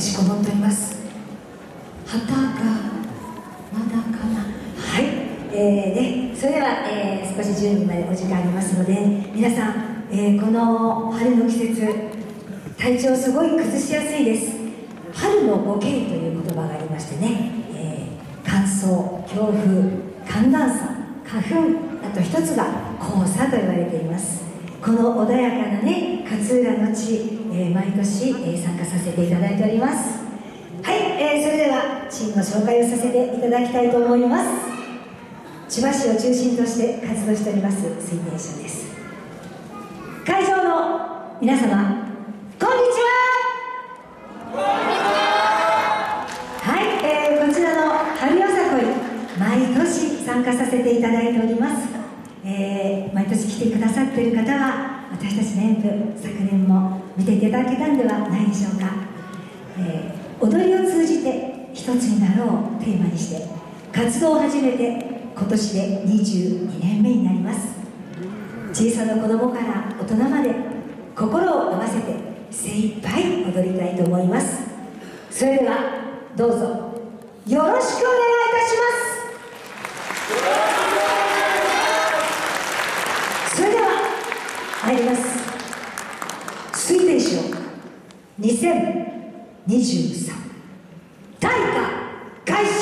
閉じこもっております。旗がまだかな。はい。えーねそれでは、えー少し準備までお時間ありますので皆さん、えーこの春の季節体調すごい崩しやすいです。春のボケという言葉がありましてね、えー乾燥強風寒暖差花粉あと一つが黄砂と言われています。この穏やかなね、えー参加させていただいております。はい、えーそれではチームの紹介をさせていただきたいと思います。千葉市を中心として活動しております水田所です。会場の皆様こんにちは。はい、えーこちらの春よさこい毎年参加させていただいております、えー毎年来てくださっている方は私たちの演舞昨年も見ていただけたんではないでしょうか、えー踊りを通じて一つになろうをテーマにして活動を始めて今年で22年目になります。小さな子供から大人まで心を合わせて精一杯踊りたいと思います。それではどうぞ。よろしくお願いいたしますそれでは参ります水天賞2023大会開始。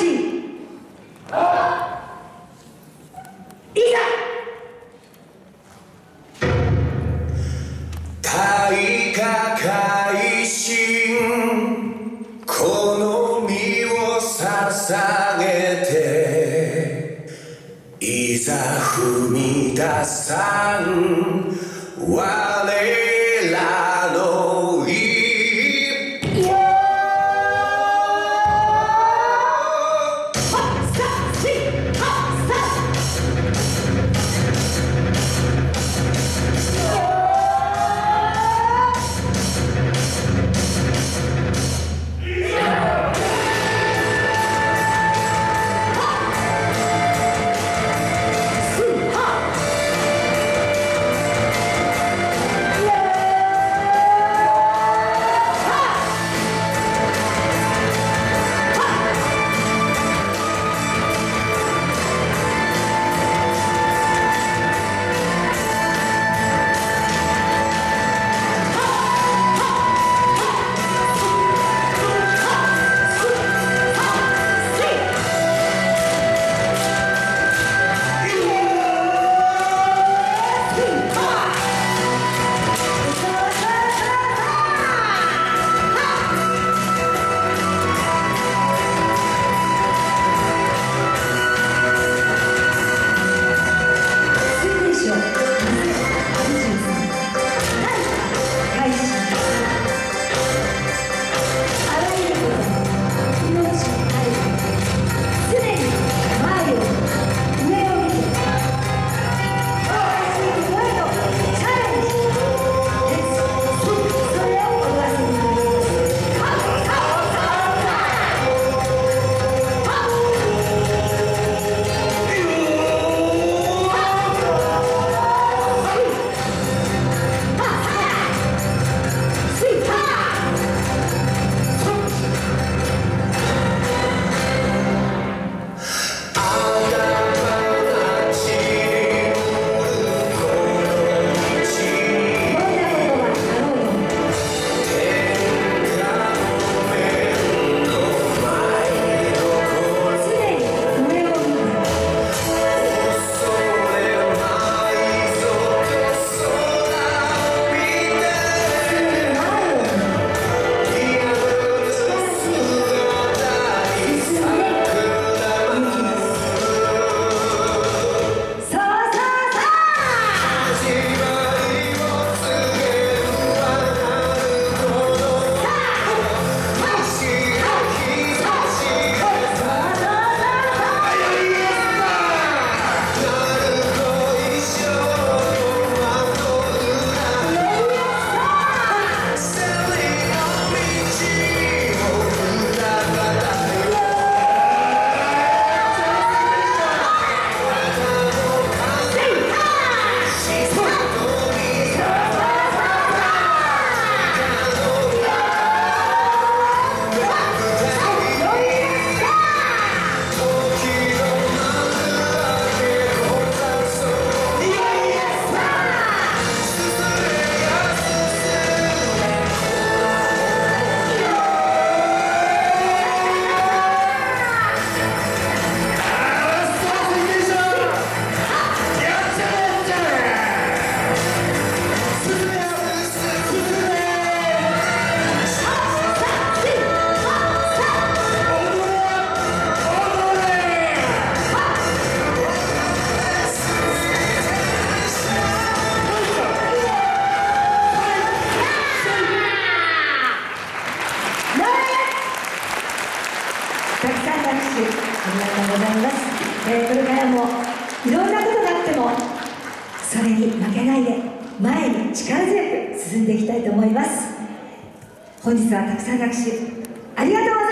いざ。大化改新この身を捧げていざ踏み出さん。拍手ありがとうございます、えー、これからもいろんなことがあってもそれに負けないで前に力強く進んでいきたいと思います。本日はたくさん拍手ありがとう